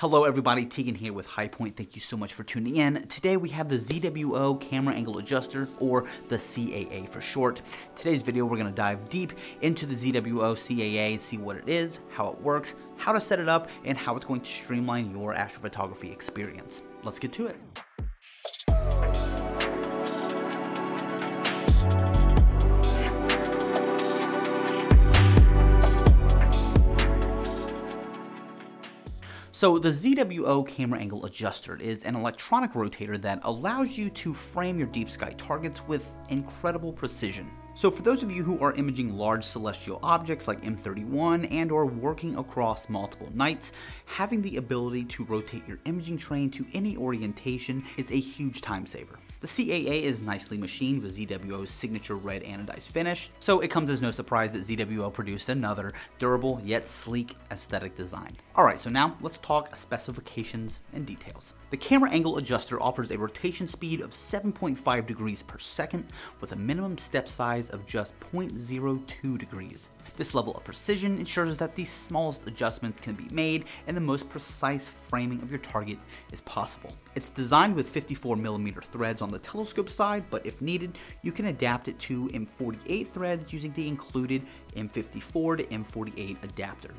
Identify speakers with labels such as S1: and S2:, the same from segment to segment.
S1: Hello everybody, Tegan here with High Point. Thank you so much for tuning in. Today we have the ZWO Camera Angle Adjuster, or the CAA for short. Today's video we're going to dive deep into the ZWO CAA and see what it is, how it works, how to set it up, and how it's going to streamline your astrophotography experience. Let's get to it. So the ZWO camera angle adjuster is an electronic rotator that allows you to frame your deep sky targets with incredible precision. So for those of you who are imaging large celestial objects like M31 and or working across multiple nights, having the ability to rotate your imaging train to any orientation is a huge time saver. The CAA is nicely machined with ZWO's signature red anodized finish, so it comes as no surprise that ZWO produced another durable yet sleek aesthetic design. Alright, so now let's talk specifications and details. The camera angle adjuster offers a rotation speed of 7.5 degrees per second with a minimum step size of just 0.02 degrees. This level of precision ensures that the smallest adjustments can be made and the most precise framing of your target is possible. It's designed with 54mm threads on the telescope side, but if needed, you can adapt it to M48 threads using the included M54 to M48 adapter.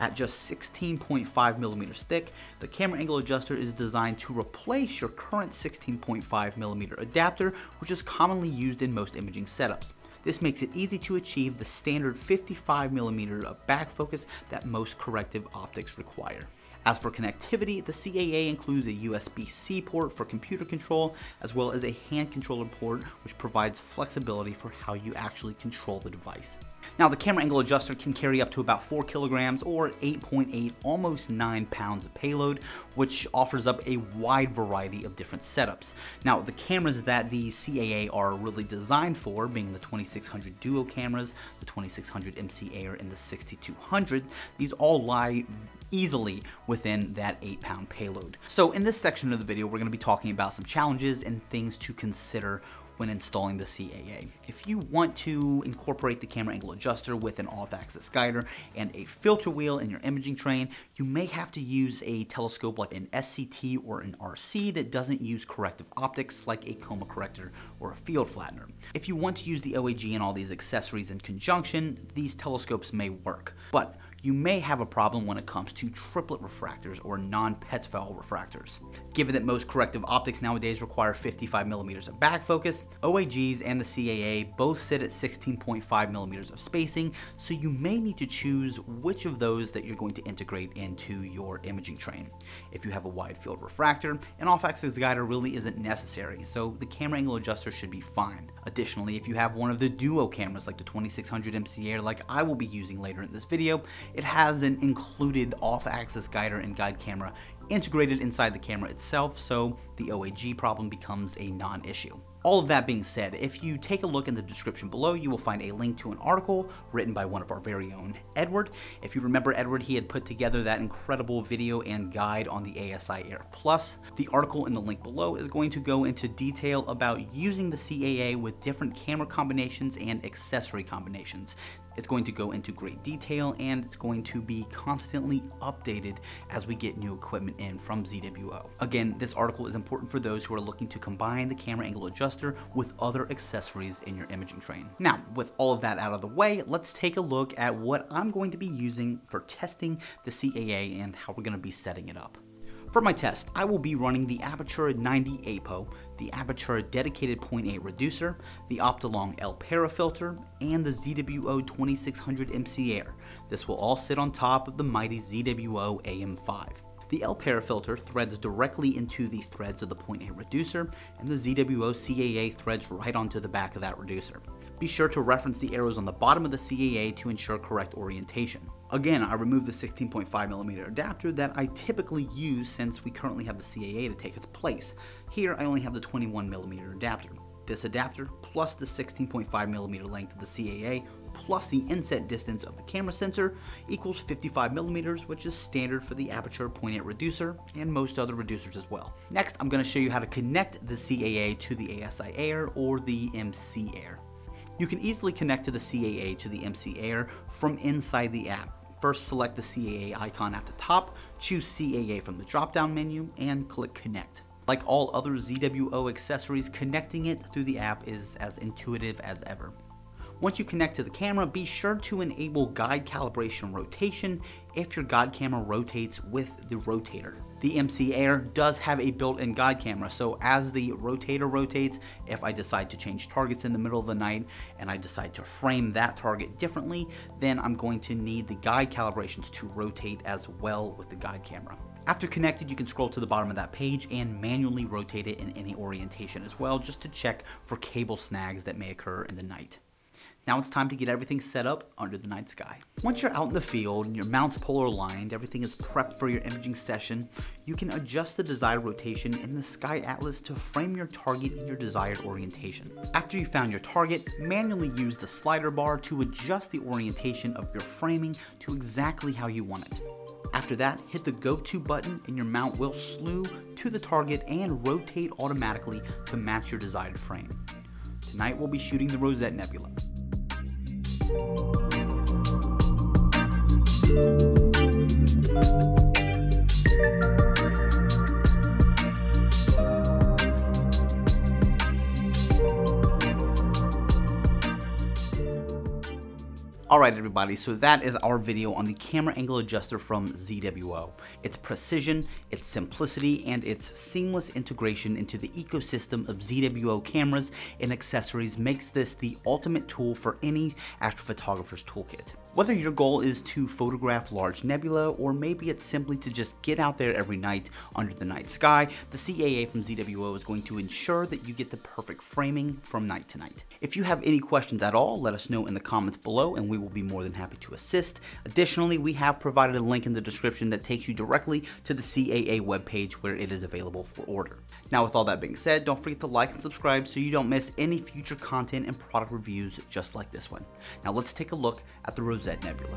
S1: At just 16.5 millimeters thick, the camera angle adjuster is designed to replace your current 16.5 millimeter adapter, which is commonly used in most imaging setups. This makes it easy to achieve the standard 55mm of back focus that most corrective optics require. As for connectivity, the CAA includes a USB-C port for computer control, as well as a hand controller port, which provides flexibility for how you actually control the device. Now the camera angle adjuster can carry up to about 4 kilograms or 8.8, almost 9 pounds of payload, which offers up a wide variety of different setups. Now the cameras that the CAA are really designed for, being the 2600 Duo cameras, the 2600 MC Air, and the 6200, these all lie easily within that 8 pound payload. So in this section of the video, we're going to be talking about some challenges and things to consider when installing the CAA. If you want to incorporate the camera angle adjuster with an off-axis guider and a filter wheel in your imaging train, you may have to use a telescope like an SCT or an RC that doesn't use corrective optics like a coma corrector or a field flattener. If you want to use the OAG and all these accessories in conjunction, these telescopes may work. But you may have a problem when it comes to triplet refractors or non-Petzval refractors. Given that most corrective optics nowadays require 55 millimeters of back focus, OAGs and the CAA both sit at 16.5 millimeters of spacing, so you may need to choose which of those that you're going to integrate into your imaging train. If you have a wide field refractor, an off-axis guider really isn't necessary, so the camera angle adjuster should be fine. Additionally, if you have one of the duo cameras like the 2600 MC Air like I will be using later in this video, it has an included off-axis guider and guide camera integrated inside the camera itself, so the OAG problem becomes a non-issue. All of that being said, if you take a look in the description below, you will find a link to an article written by one of our very own Edward. If you remember Edward, he had put together that incredible video and guide on the ASI Air Plus. The article in the link below is going to go into detail about using the CAA with different camera combinations and accessory combinations. It's going to go into great detail and it's going to be constantly updated as we get new equipment in from ZWO. Again, this article is important for those who are looking to combine the camera angle adjuster with other accessories in your imaging train. Now, with all of that out of the way, let's take a look at what I'm going to be using for testing the CAA and how we're going to be setting it up. For my test, I will be running the Apertura 90 APO, the Apertura dedicated 0.8 reducer, the Optolong L filter, and the ZWO 2600 MC Air. This will all sit on top of the mighty ZWO AM5. The L-Para filter threads directly into the threads of the 0.8 reducer, and the ZWO CAA threads right onto the back of that reducer. Be sure to reference the arrows on the bottom of the CAA to ensure correct orientation. Again, I removed the 16.5mm adapter that I typically use since we currently have the CAA to take its place. Here, I only have the 21mm adapter. This adapter, plus the 16.5mm length of the CAA, plus the inset distance of the camera sensor, equals 55mm, which is standard for the Apertura 0.8 reducer, and most other reducers as well. Next, I'm going to show you how to connect the CAA to the ASI Air or the MC Air. You can easily connect to the CAA to the MC Air from inside the app First, select the CAA icon at the top, choose CAA from the drop-down menu, and click Connect. Like all other ZWO accessories, connecting it through the app is as intuitive as ever. Once you connect to the camera, be sure to enable guide calibration rotation if your guide camera rotates with the rotator. The MC Air does have a built-in guide camera, so as the rotator rotates, if I decide to change targets in the middle of the night and I decide to frame that target differently, then I'm going to need the guide calibrations to rotate as well with the guide camera. After connected, you can scroll to the bottom of that page and manually rotate it in any orientation as well, just to check for cable snags that may occur in the night. Now it's time to get everything set up under the night sky. Once you're out in the field and your mount's polar aligned, everything is prepped for your imaging session, you can adjust the desired rotation in the Sky Atlas to frame your target in your desired orientation. After you found your target, manually use the slider bar to adjust the orientation of your framing to exactly how you want it. After that, hit the Go To button and your mount will slew to the target and rotate automatically to match your desired frame. Tonight we'll be shooting the Rosette Nebula. Música Alright everybody, so that is our video on the camera angle adjuster from ZWO. Its precision, its simplicity, and its seamless integration into the ecosystem of ZWO cameras and accessories makes this the ultimate tool for any astrophotographer's toolkit. Whether your goal is to photograph large nebula or maybe it's simply to just get out there every night under the night sky, the CAA from ZWO is going to ensure that you get the perfect framing from night to night. If you have any questions at all, let us know in the comments below and we will be more than happy to assist. Additionally, we have provided a link in the description that takes you directly to the CAA webpage where it is available for order. Now with all that being said, don't forget to like and subscribe so you don't miss any future content and product reviews just like this one. Now let's take a look at the Rosette Nebula.